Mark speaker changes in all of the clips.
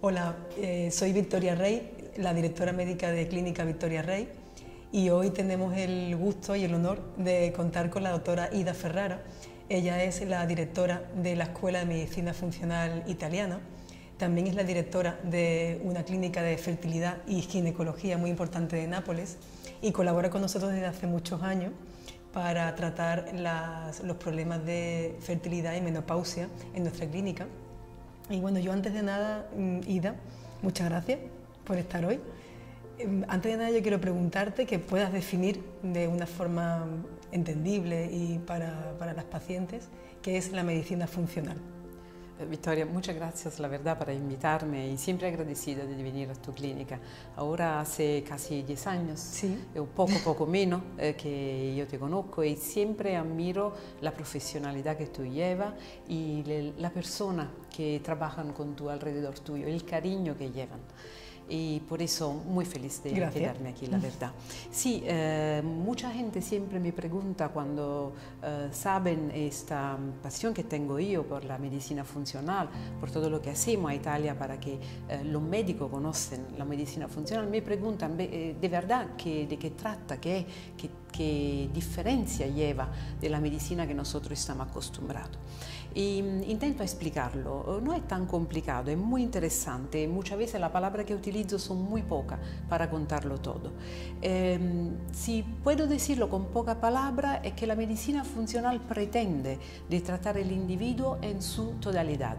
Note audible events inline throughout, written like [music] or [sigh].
Speaker 1: Hola, eh, soy Victoria Rey, la directora médica de Clínica Victoria Rey, y hoy tenemos el gusto y el honor de contar con la doctora Ida Ferrara. Ella es la directora de la Escuela de Medicina Funcional Italiana, también es la directora de una clínica de fertilidad y ginecología muy importante de Nápoles y colabora con nosotros desde hace muchos años para tratar los problemas de fertilidad y menopausia en nuestra clínica. Y bueno, yo antes de nada, mm, Ida, muchas gracias por estar hoy. Em, antes de nada yo quiero preguntarte que puedas definir de una forma entendible y para, para las pacientes qué es la medicina funcional.
Speaker 2: Eh, Victoria, muchas gracias, la verdad, por invitarme y siempre agradecida de venir a tu clínica. Ahora hace casi 10 años,
Speaker 1: sí.
Speaker 2: un poco, poco menos eh, que yo te conozco y siempre admiro la profesionalidad que tú llevas y la persona que trabajan con tu alrededor tuyo, el cariño que llevan y por eso muy feliz de quedarme aquí, la verdad. Sí, eh, mucha gente siempre me pregunta cuando eh, saben esta pasión que tengo yo por la medicina funcional, por todo lo que hacemos a Italia para que eh, los médicos conozcan la medicina funcional, me preguntan de verdad que, de qué trata, qué, qué, qué diferencia lleva de la medicina que nosotros estamos acostumbrados. Y mm, intento explicarlo, no es tan complicado, es muy interesante, muchas veces la palabra que utilizo son muy pocas para contarlo todo. Eh, si puedo decirlo con poca palabra, es que la medicina funcional pretende de tratar el individuo en su totalidad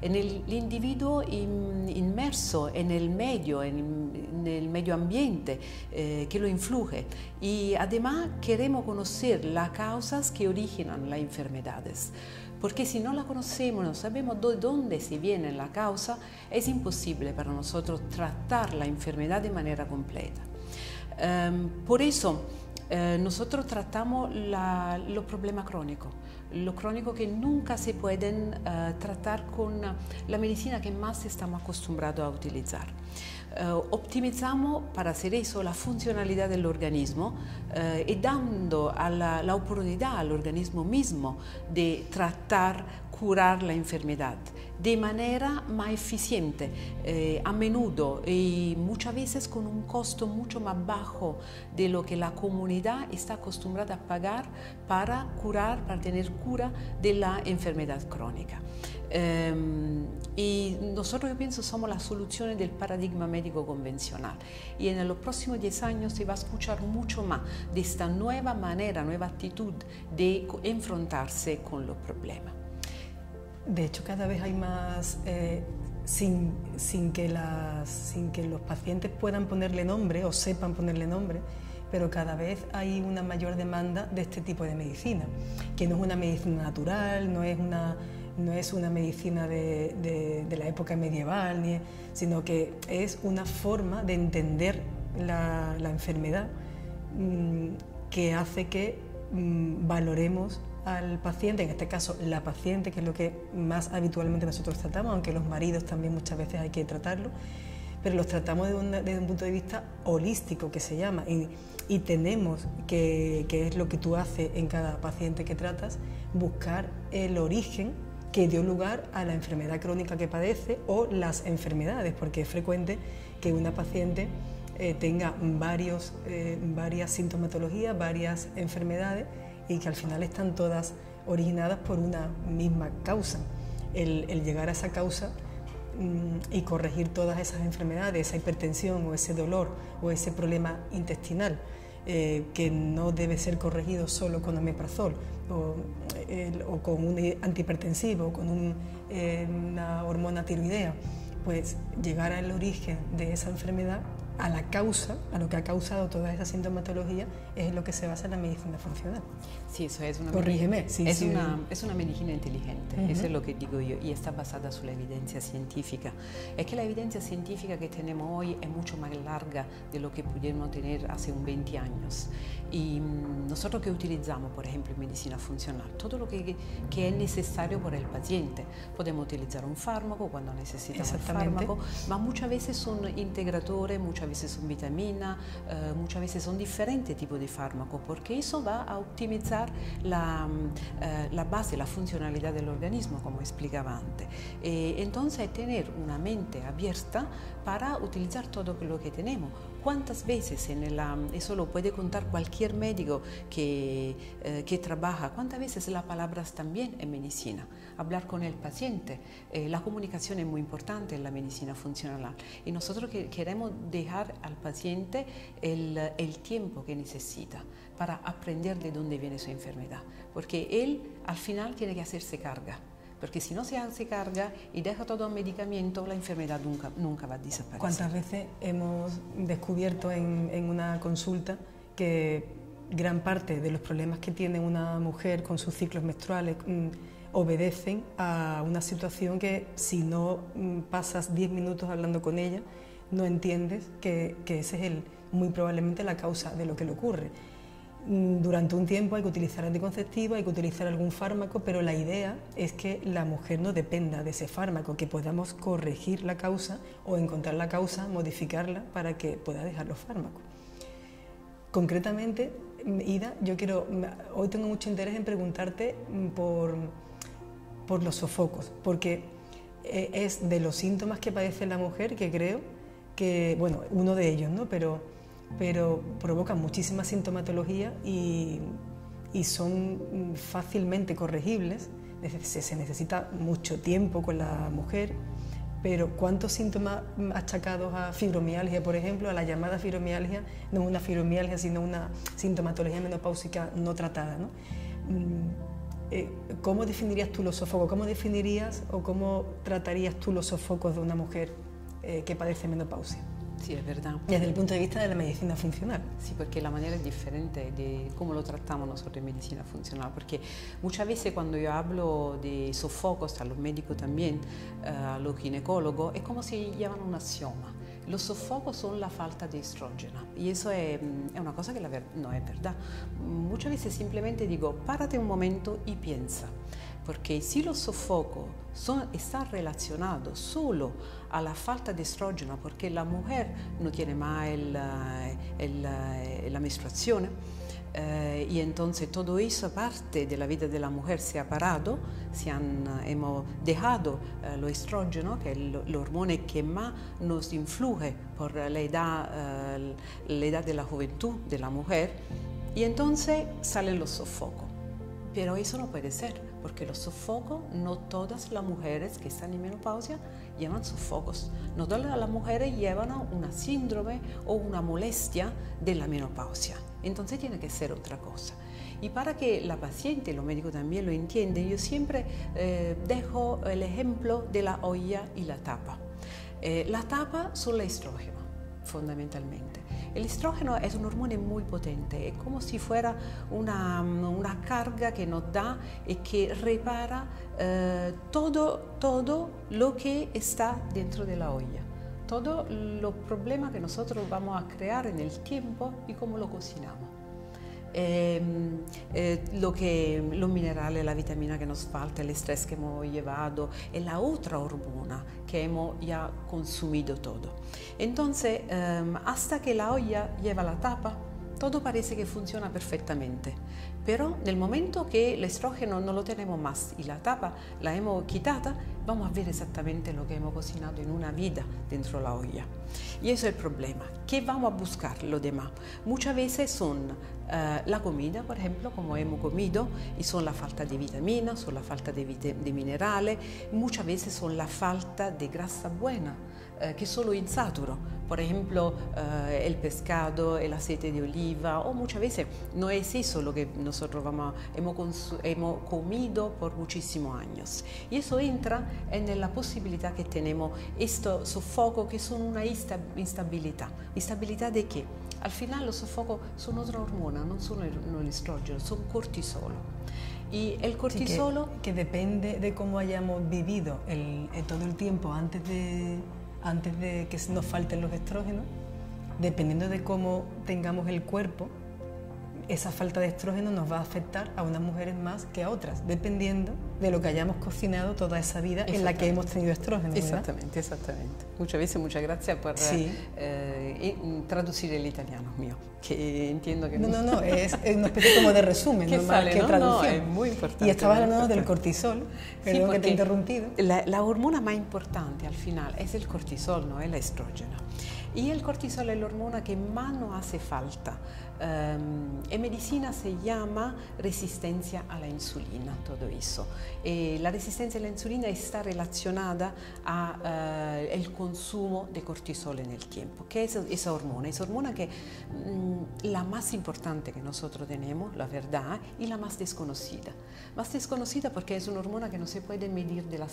Speaker 2: en el individuo inmerso en el medio, en, el medio ambiente eh, que lo influye. Y además queremos conocer las causas que originan las enfermedades. Porque si no la conocemos, no sabemos de dónde se viene la causa, es imposible para nosotros tratar la enfermedad de manera completa. Em, por eso, eh, nosotros tratamos los problemas crónicos, los crónicos que nunca se pueden eh, tratar con la medicina que más estamos acostumbrados a utilizar. Eh, optimizamos para hacer eso la funcionalidad del organismo eh, y dando la, la oportunidad al organismo mismo de tratar, curar la enfermedad de manera más eficiente, eh, a menudo y muchas veces con un costo mucho más bajo de lo que la comunidad está acostumbrada a pagar para curar, para tener cura de la enfermedad crónica. Em, y nosotros, yo pienso, somos las soluciones del paradigma médico convencional. Y en los próximos 10 años se va a escuchar mucho más de esta nueva manera, nueva actitud de enfrentarse con los problemas.
Speaker 1: De hecho, cada vez hay más, eh, sin, sin, que las, sin que los pacientes puedan ponerle nombre o sepan ponerle nombre, pero cada vez hay una mayor demanda de este tipo de medicina, que no es una medicina natural, no es una, no es una medicina de, de, la época medieval, ni, sino que es una forma de entender la, enfermedad mmm, que hace que mmm, valoremos al paciente, en este caso la paciente, que es lo que más habitualmente nosotros tratamos, aunque los maridos también muchas veces hay que tratarlo, pero los tratamos desde un, punto de vista holístico, que se llama, y, tenemos, que, que, es lo que tú haces en cada paciente que tratas, buscar el origen que dio lugar a la enfermedad crónica que padece o las enfermedades, porque es frecuente que una paciente eh, tenga varios, eh, varias sintomatologías, varias enfermedades, y que al final están todas originadas por una misma causa. El, llegar a esa causa mm, y corregir todas esas enfermedades, esa hipertensión o ese dolor o ese problema intestinal, eh, que no debe ser corregido solo con omeprazol o, o con un antihipertensivo o con eh, una hormona tiroidea, pues llegar al origen de esa enfermedad a la causa, a lo que ha causado toda esa sintomatología, es en lo que se basa la medicina funcional.
Speaker 2: Sí, eso es una
Speaker 1: Corrígeme.
Speaker 2: Medicina, es, Una, es una medicina inteligente, eso es lo que digo yo, y está basada sobre la evidencia científica. Es que la evidencia científica que tenemos hoy es mucho más larga de lo que pudimos tener hace un 20 años. Y mm, nosotros que utilizamos, por ejemplo, en medicina funcional, todo lo que, que es necesario para el paciente. Podemos utilizar un fármaco cuando necesitamos un fármaco, pero muchas veces son integradores, muchas veces son vitaminas, eh, muchas veces son diferentes tipos de fármacos, porque eso va a optimizar la, mm, la base, la funcionalidad del organismo, como explicaba antes. entonces, tener una mente abierta para utilizar todo lo que tenemos. ¿Cuántas veces en el, eso lo puede contar cualquier médico que, que trabaja, cuántas veces las palabras también en medicina? Hablar con el paciente. la comunicación es muy importante en la medicina funcional y nosotros queremos dejar al paciente el, el tiempo que necesita para aprender de dónde viene su enfermedad, porque él al final tiene que hacerse carga porque si no se hace carga y deja todo el medicamento, la enfermedad nunca, nunca va a desaparecer.
Speaker 1: ¿Cuántas veces hemos descubierto en, una consulta que gran parte de los problemas que tiene una mujer con sus ciclos menstruales mm, obedecen a una situación que si no mm, pasas 10 minutos hablando con ella, no entiendes que, que ese es el, muy probablemente la causa de lo que le ocurre. Mm, durante un tiempo hay que utilizar anticonceptivo, hay que utilizar algún fármaco, pero la idea es que la mujer no dependa de ese fármaco, que podamos corregir la causa o encontrar la causa, modificarla para que pueda dejar los fármacos. Concretamente, mm, Ida, yo quiero, hoy tengo mucho interés en preguntarte por por los sofocos, porque eh, es de los síntomas que padece la mujer que creo que, bueno, uno de ellos, ¿no? Pero, pero provocan muchísima sintomatología y, y son fácilmente corregibles. Se necesita mucho tiempo con la mujer, pero ¿cuántos síntomas achacados a fibromialgia, por ejemplo, a la llamada fibromialgia, no una fibromialgia, sino una sintomatología menopáusica no tratada? ¿no? Mm, eh, ¿cómo definirías tú los sofocos? ¿Cómo definirías o cómo tratarías tú los sofocos de una mujer eh, que padece menopausia?
Speaker 2: Sí, es verdad.
Speaker 1: Desde el punto de vista de la medicina funcional.
Speaker 2: Sí, porque la manera es diferente de cómo lo tratamos nosotros en medicina funcional. Porque muchas veces cuando yo hablo de sofocos a los médicos también, eh, a los ginecólogos, es como si llevan un axioma. Los sofocos son la falta de estrógeno y eso es, mm, una cosa que no es verdad. Muchas veces simplemente digo, párate un momento y piensa, porque si los sofocos son, están relacionados solo a la falta de estrógeno, porque la mujer no tiene más la menstruación, eh, y entonces todo eso parte de la vida de la mujer se ha parado, se han, eh, hemos dejado eh, lo estrógeno, que es el, hormone que más nos influye por la edad, la edad de la juventud de la mujer, y entonces salen los sofocos. Pero eso no puede ser, porque los sofocos, no todas las mujeres que están en menopausia llevan sofocos. No todas las mujeres llevan una síndrome o una molestia de la menopausia. Entonces tiene que ser otra cosa. Y para que la paciente, los médicos también lo entiendan, yo siempre eh, dejo el ejemplo de la olla y la tapa. Eh, la tapa son el estrógeno, fundamentalmente. El estrógeno es un hormone muy potente, es como si fuera una, una carga que nos da y que repara eh, todo, todo lo que está dentro de la olla todos los problemas que nosotros vamos a crear en el tiempo y cómo lo cocinamos. Em, eh, lo que, los minerales, la vitamina que nos falta, el estrés que hemos llevado, es la otra hormona que hemos ya consumido todo. Entonces, em, hasta que la olla lleva la tapa, todo parece que funciona perfectamente. Pero en el momento que el estrógeno no lo tenemos más y la tapa la hemos quitada, vamos a ver exactamente lo que hemos cocinado en una vida dentro de la olla. Y eso es el problema. ¿Qué vamos a buscar lo demás? Muchas veces son uh, la comida, por ejemplo, como hemos comido, y son la falta de vitaminas, son la falta de, de minerales, muchas veces son la falta de grasa buena eh, que solo insaturo, por ejemplo eh, el pescado, el aceite de oliva o muchas veces no es eso lo que nosotros vamos, hemos, hemos comido por muchísimos años. Y eso entra en la posibilidad que tenemos estos sofocos que son una instabilidad. ¿Instabilidad de qué? Al final los sofocos son otra hormona, no son el, estrógeno, son cortisolo. Y el cortisolo...
Speaker 1: que, depende de cómo hayamos vivido el, todo el tiempo antes de antes de que nos falten los estrógenos, dependiendo de cómo tengamos el cuerpo, esa falta de estrógeno nos va a afectar a unas mujeres más que a otras, dependiendo de lo que hayamos cocinado toda esa vida en la que hemos tenido estrógeno.
Speaker 2: Exactamente, exactamente. Muchas veces, muchas gracias por eh, traducir el italiano mío, que entiendo que...
Speaker 1: No, no, no, [laughs] es, una especie como de resumen, no más que traducción.
Speaker 2: es muy importante.
Speaker 1: Y estaba hablando del cortisol, perdón que te he interrumpido.
Speaker 2: La, la hormona más importante al final es el cortisol, no es la estrógeno. Y el cortisol es la hormona que más nos hace falta. Um, en medicina se llama resistencia a la insulina, todo eso. Eh, la resistencia a la insulina está relacionada al uh, eh, consumo de cortisol en el tiempo. ¿Qué es esa hormona? Esa hormona que mm, la más importante que nosotros tenemos, la verdad, y la más desconocida. Más desconocida porque es una hormona que no se puede medir de la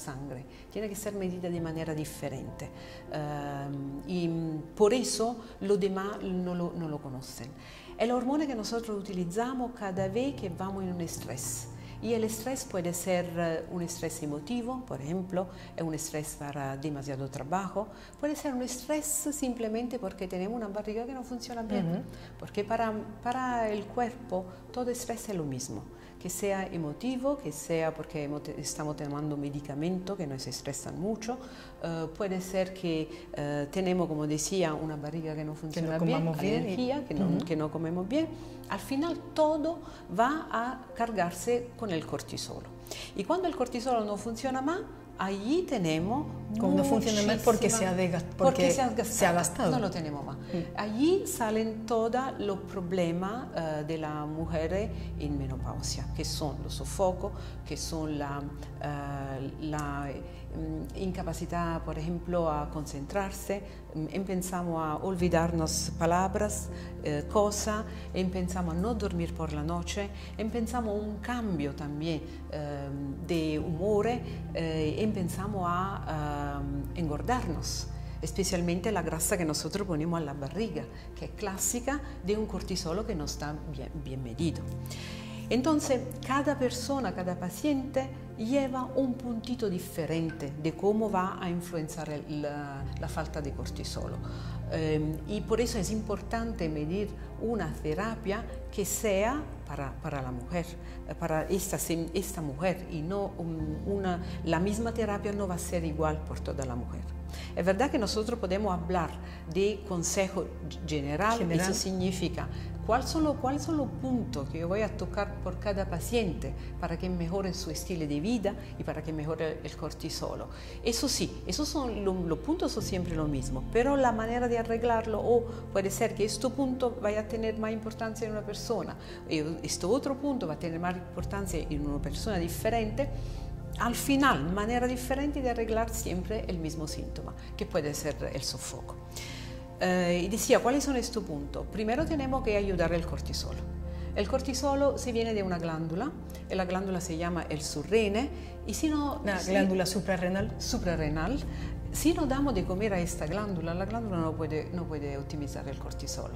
Speaker 2: tiene que ser medida de manera diferente. Um, y por eso los demás no lo, lo conocen. Es la hormona que nosotros utilizamos cada vez que vamos en un estrés. Y el estrés puede ser eh, un estrés emotivo, por ejemplo, un estrés para demasiado trabajo, puede ser un estrés simplemente porque tenemos una barriga que no funciona bien, porque para, para el cuerpo todo estrés es lo mismo que sea emotivo, que sea porque estamos tomando medicamentos que nos estresan mucho, uh, puede ser que uh, tenemos, como decía, una barriga que no funciona que no bien, bien, energía, que, no, uh -huh. que no comemos bien. Al final todo va a cargarse con el cortisol. Y cuando el cortisol no funciona más, allí tenemos
Speaker 1: como no funciona más porque se ha,
Speaker 2: porque,
Speaker 1: porque
Speaker 2: se, ha gastado,
Speaker 1: se ha gastado.
Speaker 2: No lo tenemos más. Mm. Allí salen todos los problemas uh, de la mujer en menopausia, que son los sofocos, que son la, uh, la um, incapacidad, por ejemplo, a concentrarse, um, empezamos a olvidarnos palabras, uh, cosas, empezamos a no dormir por la noche, empezamos un cambio también de humor, empezamos a engordarnos especialmente la grasa que nosotros ponemos a la barriga, que es clásica de un cortisol que no está bien, bien medido. Entonces, cada persona, cada paciente lleva un puntito diferente de cómo va a influenciar la, la falta de cortisol. Um, y por eso es importante medir una terapia que sea para, para la mujer, para esta, esta mujer, y no un, una, la misma terapia no va a ser igual por toda la mujer. Es verdad que nosotros podemos hablar de consejo general, general. eso significa ¿Cuáles son, los, ¿Cuáles son los puntos que yo voy a tocar por cada paciente para que mejore su estilo de vida y para que mejore el cortisol? Eso sí, esos son los, puntos son siempre lo mismo, pero la manera de arreglarlo o puede ser que este punto vaya a tener más importancia en una persona este otro punto va a tener más importancia en una persona diferente al final, manera diferente de arreglar siempre el mismo síntoma, que puede ser el sofoco. Eh, y decía, ¿cuáles son estos puntos? Primero tenemos que ayudar el cortisol. El cortisol se viene de una glándula, la glándula se llama el surrene, y si no...
Speaker 1: Una glándula suprarrenal.
Speaker 2: Suprarrenal. Si no damos de comer a esta glándula, la glándula no puede, no puede optimizar el cortisol.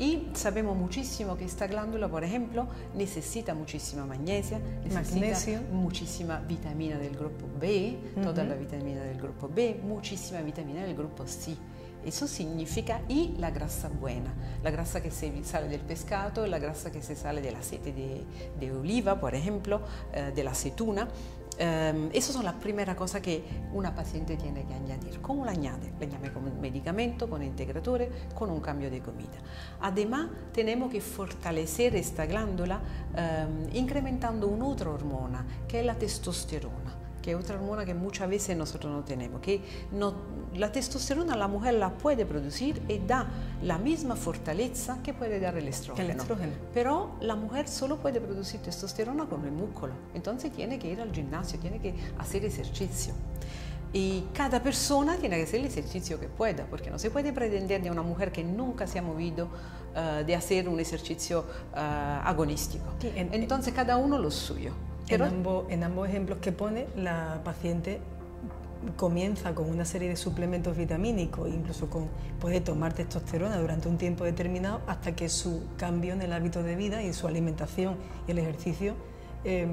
Speaker 2: Y sabemos muchísimo que esta glándula, por ejemplo, necesita muchísima magnesia, necesita
Speaker 1: Magnesio.
Speaker 2: muchísima vitamina del grupo B, uh -huh. toda la vitamina del grupo B, muchísima vitamina del grupo C. Eso significa y la grasa buena, la grasa que se sale del pescado, la grasa que se sale del aceite de, de oliva, por ejemplo, eh, de la aceituna. Um, esas son las primeras cosas que una paciente tiene que añadir. ¿Cómo la añade? La añade con un medicamento, con integradores, con un cambio de comida. Además, tenemos que fortalecer esta glándula um, incrementando una otra hormona, que es la testosterona que es otra hormona que muchas veces nosotros no tenemos, que no, la testosterona la mujer la puede producir y da la misma fortaleza que puede dar el estrógeno.
Speaker 1: El estrógeno.
Speaker 2: Pero la mujer solo puede producir testosterona con el músculo, entonces tiene que ir al gimnasio, tiene que hacer ejercicio. Y cada persona tiene que hacer el ejercicio que pueda, porque no se puede pretender de una mujer que nunca se ha movido uh, de hacer un ejercicio uh, agonístico.
Speaker 1: Sí, en,
Speaker 2: Entonces cada uno lo suyo.
Speaker 1: En ambos, en ambos ejemplos que pone, la paciente comienza con una serie de suplementos vitamínicos, incluso con, puede tomar testosterona durante un tiempo determinado hasta que su cambio en el hábito de vida y su alimentación y el ejercicio eh,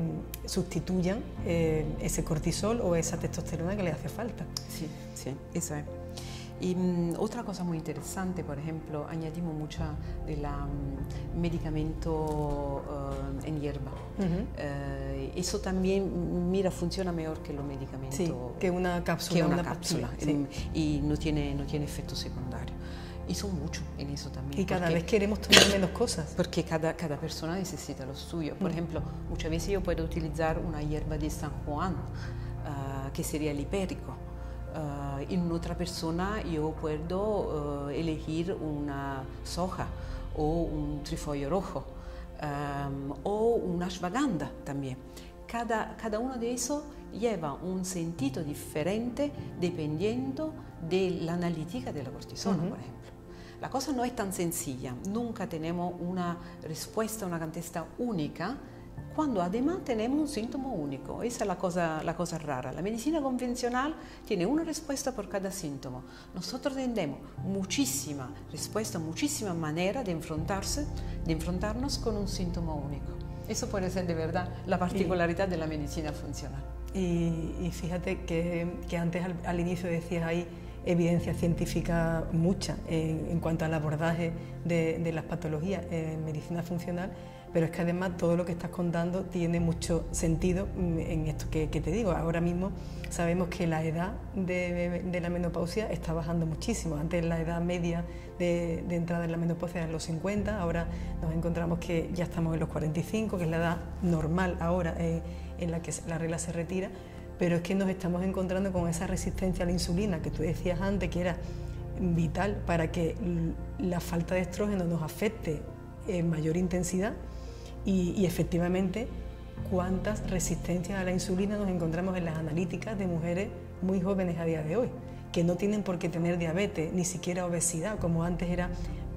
Speaker 1: sustituyan eh, ese cortisol o esa testosterona que le hace falta.
Speaker 2: Sí, sí, eso es. Y mm, otra cosa muy interesante, por ejemplo, añadimos mucho de la mm, medicamento eh, en hierba. Eh, eso también, mira, funciona mejor que los medicamentos.
Speaker 1: Sí, que una cápsula.
Speaker 2: Que una, cápsula. Y no tiene, no tiene efecto secundario. Y son mucho en eso también.
Speaker 1: Y cada vez queremos tomar menos cosas. [laughs]
Speaker 2: Porque cada, cada persona necesita lo suyo. Por mm. ejemplo, muchas veces yo puedo utilizar una hierba de San Juan, ah, que sería el hipérico. Uh, en otra persona yo puedo uh, elegir una soja o un trifolio rojo um, o una ashwagandha también. Cada, cada uno de esos lleva un sentido diferente dependiendo de la analítica de la cortisona, uh -huh. por ejemplo. La cosa no es tan sencilla, nunca tenemos una respuesta, una contesta única cuando además tenemos un síntoma único. Esa es la cosa, la cosa rara. La medicina convencional tiene una respuesta por cada síntoma. Nosotros tenemos muchísima respuesta, muchísima manera de enfrentarse, de enfrentarnos con un síntoma único. Eso puede ser de verdad la particularidad de la medicina funcional.
Speaker 1: Y, fíjate que, que antes al, al, inicio decías ahí evidencia científica mucha en, en cuanto al abordaje de, de las patologías en medicina funcional pero es que además todo lo que estás contando tiene mucho sentido mm, en esto que, te digo. Ahora mismo sabemos que la edad de, la menopausia está bajando muchísimo. Antes la edad media de, entrada en la menopausia era los 50, ahora nos encontramos que ya estamos en los 45, que es la edad normal ahora eh, en la que la regla se retira, pero es que nos estamos encontrando con esa resistencia a la insulina que tú decías antes, que era vital para que la falta de estrógeno nos afecte en mayor intensidad y, efectivamente, cuántas resistencias a la insulina nos encontramos en las analíticas de mujeres muy jóvenes a día de hoy, que no tienen por qué tener diabetes, ni siquiera obesidad, como antes era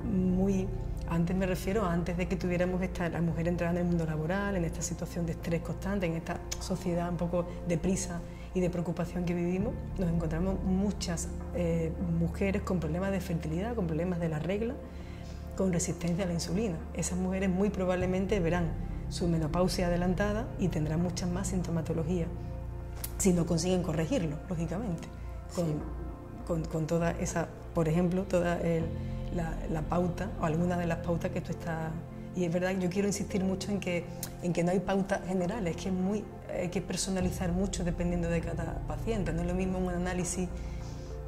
Speaker 1: muy... Antes me refiero antes de que tuviéramos esta, la mujer entrada en el mundo laboral, en esta situación de estrés constante, en esta sociedad un poco de prisa y de preocupación que vivimos, nos encontramos muchas eh, mujeres con problemas de fertilidad, con problemas de la regla, con resistencia a la insulina. Esas mujeres muy probablemente verán su menopausia adelantada y tendrán muchas más sintomatología si no consiguen corregirlo, lógicamente, con, con, toda esa, por ejemplo, toda la, pauta o algunas de las pautas que tú estás... Y es verdad, yo quiero insistir mucho en que, en que no hay pautas generales, que es muy, hay que personalizar mucho dependiendo de cada paciente. No es lo mismo un análisis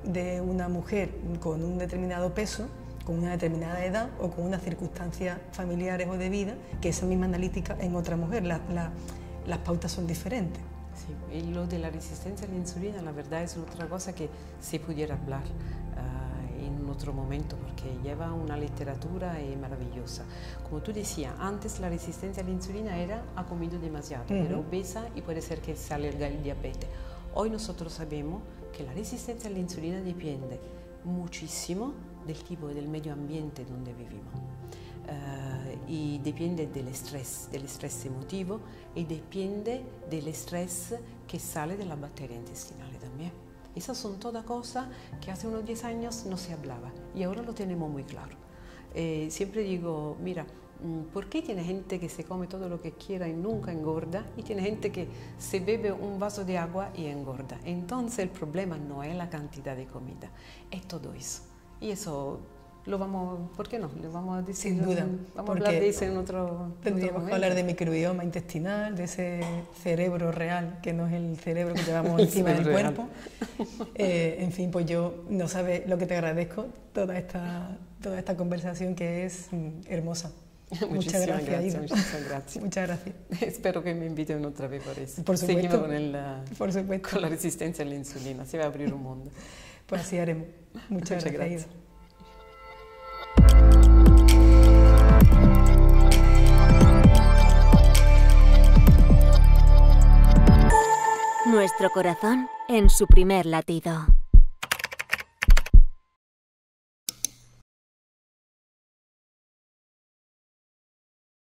Speaker 1: de una mujer con un determinado peso con una determinada edad o con unas circunstancias familiares o de vida que esa misma analítica en otra mujer. las pautas son diferentes.
Speaker 2: Sí, y lo de la resistencia a la insulina, la verdad es otra cosa que se pudiera hablar uh, en otro momento, porque lleva una literatura eh, maravillosa. Como tú decías, antes la resistencia a la insulina era ha comido demasiado, uh -huh. era obesa y puede ser que salga el diabetes. Hoy nosotros sabemos que la resistencia a la insulina depende muchísimo del tipo y del medio ambiente donde vivimos. Uh, y depende del estrés, del estrés emotivo y depende del estrés que sale de la bacteria intestinal también. Esas son todas cosas que hace unos 10 años no se hablaba y ahora lo tenemos muy claro. Eh, siempre digo, mira, mm, ¿por qué tiene gente que se come todo lo que quiera y nunca engorda? Y tiene gente que se bebe un vaso de agua y engorda. Entonces el problema no es la cantidad de comida, es todo eso. Y eso lo vamos, ¿por qué no? Lo vamos a decir.
Speaker 1: Sin duda.
Speaker 2: Vamos a hablar de eso en otro.
Speaker 1: Tendríamos que hablar de microbioma intestinal, de ese cerebro real, que no es el cerebro que llevamos [laughs] encima del cuerpo. Eh, en fin, pues yo no sabes lo que te agradezco, toda esta, toda esta conversación que es mm, hermosa. [laughs]
Speaker 2: Muchas gracias, Muchas gracias. [laughs]
Speaker 1: Muchas gracias.
Speaker 2: Espero que me inviten otra vez por eso.
Speaker 1: Por supuesto.
Speaker 2: Seguimos con, el, por supuesto. con la resistencia a la insulina. Se va a abrir un mundo.
Speaker 1: Pues así haremos. Muchas, Muchas gracias.
Speaker 3: Nuestro corazón en su primer latido.